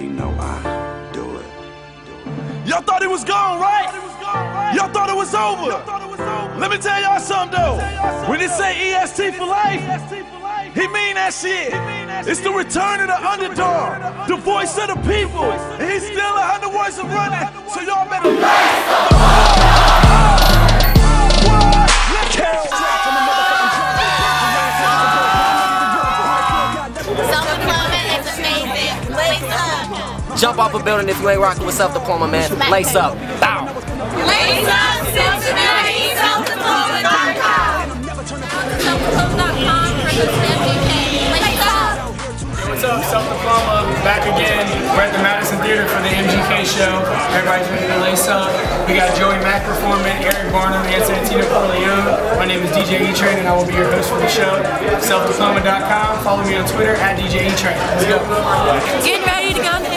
know I do it. Y'all thought it was gone, right? Y'all thought it was over. Let me tell y'all something though. When they say EST for life, he mean that shit. It's the return of the underdog, the voice of the people. And he's still a hundred words of running, so y'all better. Jump off a building if you ain't rocking with self-diploma, man. Lace up. Bow. Lace up. Cincinnati. SelfDiploma.com. SelfDiploma.com for the MGK. Lace up. What's up, Self Diploma? Back again. We're at the Madison Theater for the MGK show. Everybody's ready to lace up. We got Joey Mack performing, Eric Barnum, and Santino Corleone. My name is DJ Etrayn, and I will be your host for the show. Selfdiploma.com. Follow me on Twitter at DJ Etrayn. Let's go. Getting ready to go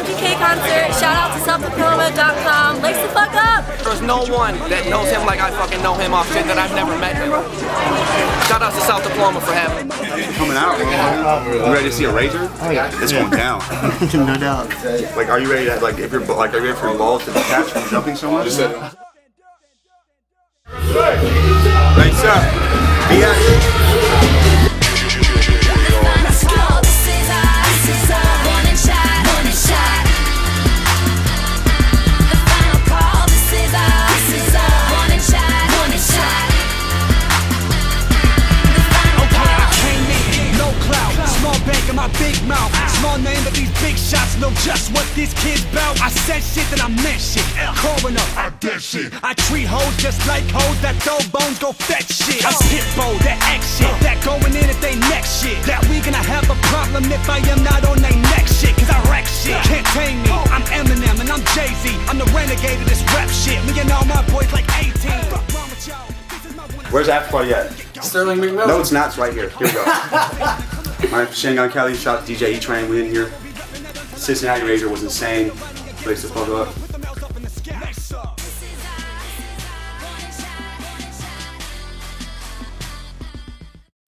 no one that knows him like I fucking know him off shit that I've never met him. Shout out to self-diploma for having me. coming out. You ready to see a Rager? Oh yeah. It's going down. no doubt. Like, are you ready to like if you're like are you ready for your balls to detach from jumping so much? Nice up. Be action. Mouth. Small name, but these big shots know just what these kids bout. I said shit that I meant shit. Growing up, I dead shit. I treat hoes just like hoes that throw bones, go fetch shit. I hit bold, that act shit. That going in at they next shit. That we gonna have a problem if I am not on they next shit. Cause I wreck shit. Can't tame me. I'm Eminem and I'm Jay Z. I'm the renegade of this rap shit. Me and all my boys like 18. Fuck wrong with y'all? This is my one. Where's the after party at? Sterling McMillan. No, it's not. It's right here. Here we go. Alright, Machine Gun Kelly, shot DJ E Train. We in here. Cincinnati Razor was insane. Place to fuck up.